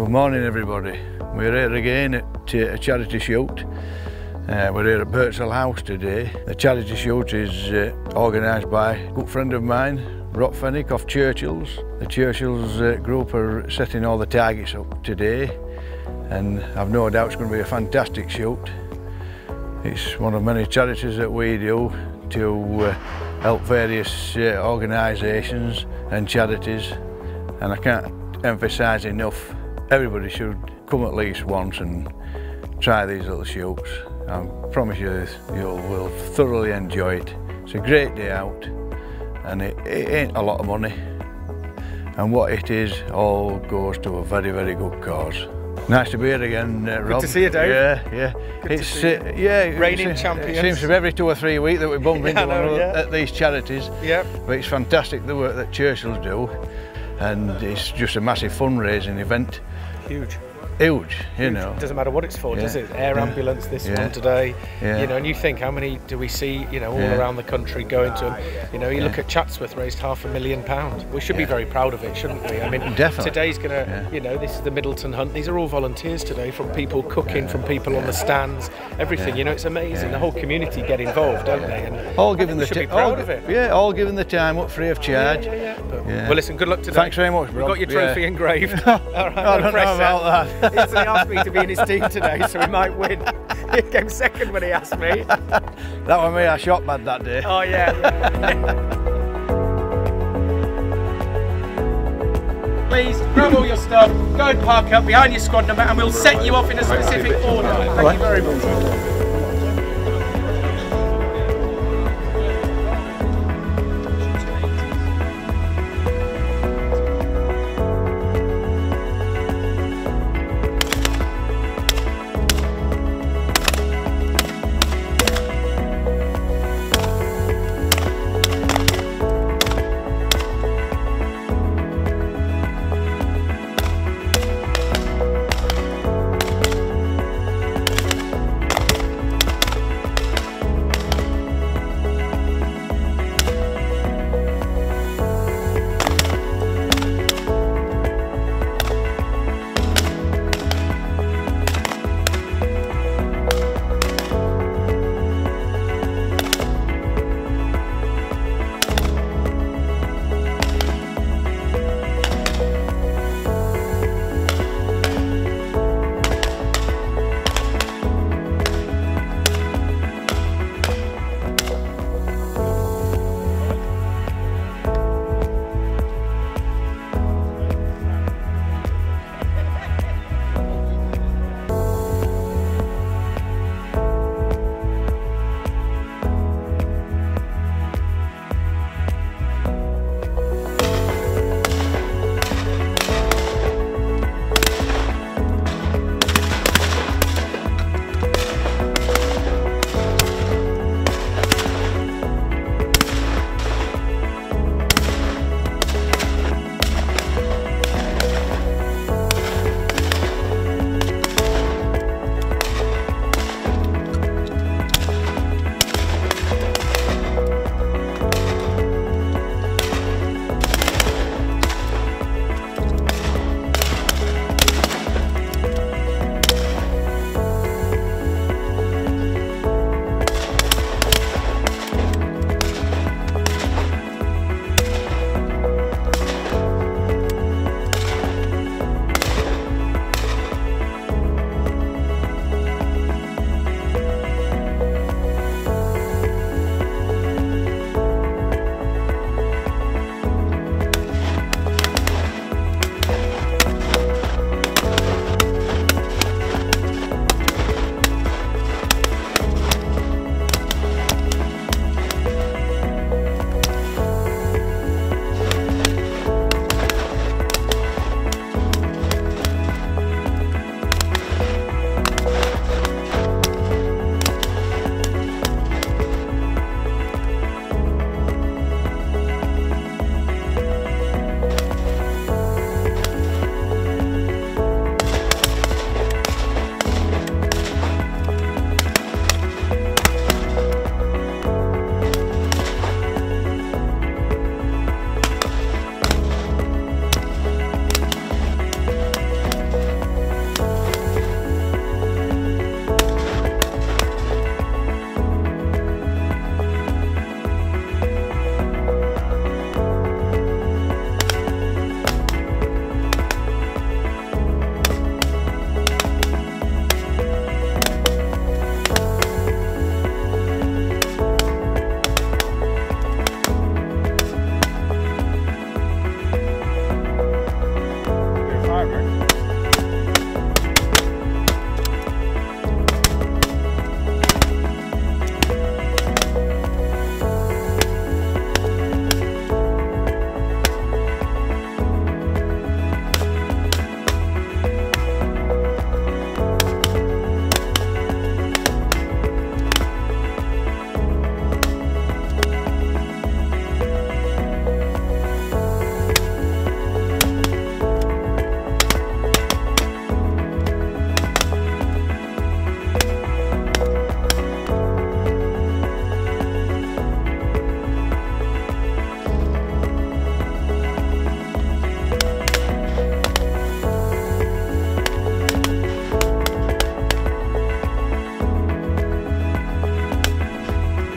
Good morning everybody. We're here again at a charity shoot. Uh, we're here at Birdsall House today. The charity shoot is uh, organised by a good friend of mine, Rob Fennick of Churchill's. The Churchill's uh, group are setting all the targets up today and I've no doubt it's going to be a fantastic shoot. It's one of many charities that we do to uh, help various uh, organisations and charities and I can't emphasise enough everybody should come at least once and try these little shoots. I promise you you will thoroughly enjoy it. It's a great day out and it, it ain't a lot of money and what it is all goes to a very very good cause. Nice to be here again, uh, Rob. Good to see you, Dave. Yeah, yeah. Good it's to see uh, yeah, Reigning it's, uh, champions. It seems to be every two or three weeks that we bump into know, one yeah. at these charities. Yep. But it's fantastic the work that Churchill's do, and it's just a massive fundraising event. Huge. Huge, you know. Doesn't matter what it's for, does it? Air Yeah. ambulance, this Yeah. one today. Yeah. You know, and you think how many do we see, you know, all Yeah. around the country going to 'em? You know, you look at Chatsworth raised half a million pounds. We should be very proud of it, shouldn't we? I mean, Definitely. today's going to, Yeah. you know, this is the Middleton Hunt. These are all volunteers today from people cooking, from people on the stands, everything. Yeah. You know, it's amazing. Yeah. The whole community get involved, don't they? And All given the proud all, of it. Yeah, all given the time up free of charge. Yeah, yeah, yeah. But- Yeah. Well, listen, good luck today. Thanks very much, We've got your trophy Yeah. engraved. All right, I don't know about that. He asked me to be in his team today, so he might win. He came second when he asked me. That was me, I shot bad that day. Oh yeah. Please grab all your stuff, go and park up behind your squad number, and we'll set you off in a specific order. Thank you very much.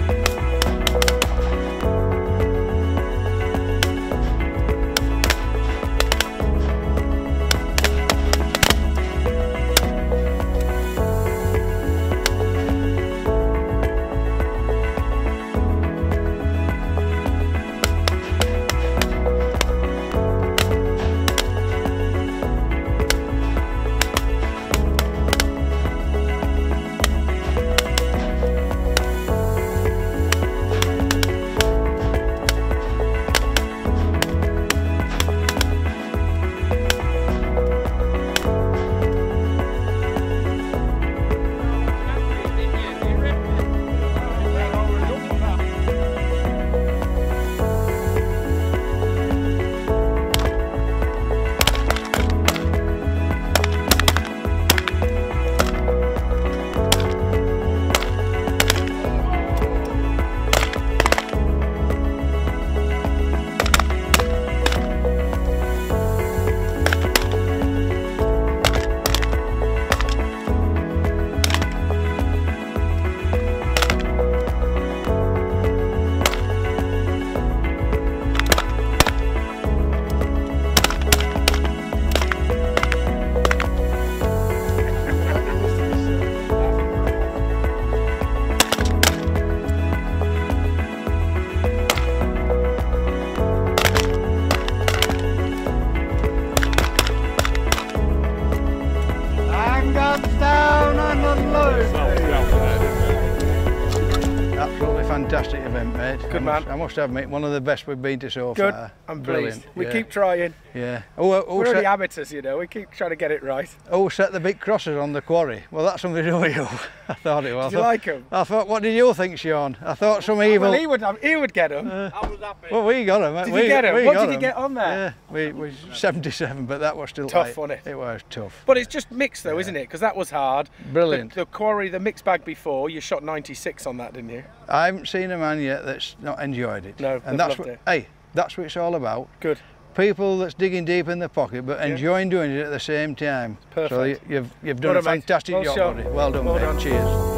Absolutely event, mate. Good I must, man. I must admit, one of the best we've been to so Good. far. I'm Brilliant. pleased. We yeah. keep trying. Yeah. Oh, oh, We're only set, amateurs, you know. We keep trying to get it right. oh, set the big crosses on the quarry. Well, that's something to do with you. I thought it was. Did you I thought, like 'em? I thought, what did you think, Sean? I thought some evil. Well, he would. Have, he would get them. Uh, well, we got him. Did we, you get 'em? we What got did you get on there? Yeah, we, we 77, but that was still Tough, like- wasn't it? It was tough. but it's just mixed though, isn't it? Because that was hard. Brilliant. The, the quarry, the mixed bag before, you shot 96 on that, didn't you? I haven't seen a man yet that's not enjoyed it. No, they've and that's loved what. it. Hey, that's what it's all about. Good. People that's digging deep in the pocket, but enjoying doing it at the same time. So you, Perfect. you've you've done Well a fantastic Well job, shot. buddy. Well done, Well mate. done. Cheers.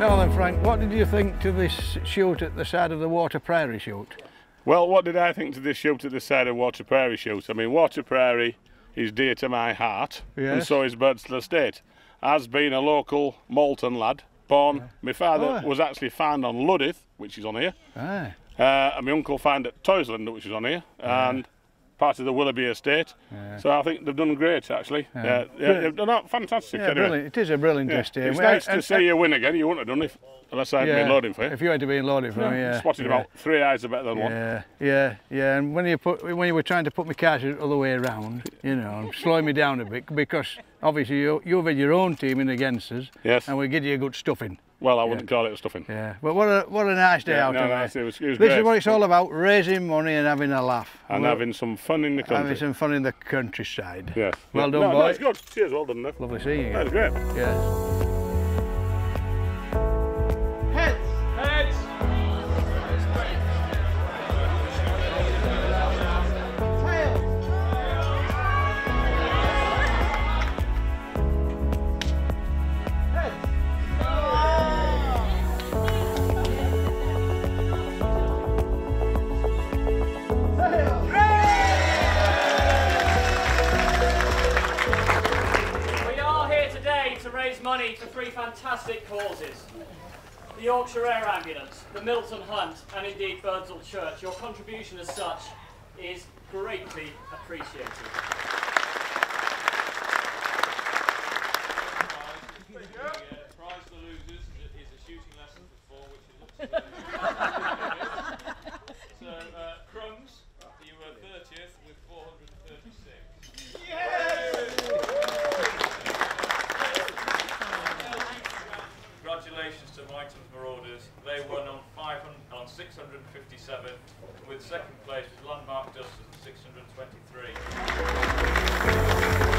Now then, Frank, what did you think to this shoot at the side of the Water Prairie shoot? Well, what did I think to this shoot at the side of Water Prairie shoot? I mean, Water Prairie is dear to my heart, and so is Birdsall Estate. As being a local Malton lad, born, my father Oh. was actually found on Luddith, which is on here, Aye. uh, and my uncle found at Toysland, which is on here, and part of the Willoughby Estate. So I think they've done great, actually. Yeah, yeah, they've done that fantastic. Yeah, anyway. brilliant. It is a brilliant Yeah. estate. It's nice and- to see you win again. You wouldn't have done it unless I'd been loading for you. If you hadn't been loaded for me, yeah. Spotted yeah. about three eyes are better than one. Yeah, yeah, yeah. And when you put when you were trying to put my cars the other way around, you know, slowing me down a bit because obviously you you've had your own team in against us, Yes. and we give you a good stuffing. Well, I wouldn't call it a stuffing. Yeah, but what a what a nice day Yeah, out no, nice. It was- it was This great. is what it's all about: raising money and having a laugh, and Well, having some fun in the country. having some fun in the countryside. Yes. Well Yeah. done, no, boy. No, it's good. Cheers, well done. Nick. Lovely seeing you. That's great. Yes. Money for three fantastic causes. The Yorkshire Air Ambulance, the Middleton Hunt, and indeed Birdsall Church. Your contribution as such is greatly appreciated. Landmark just at 623.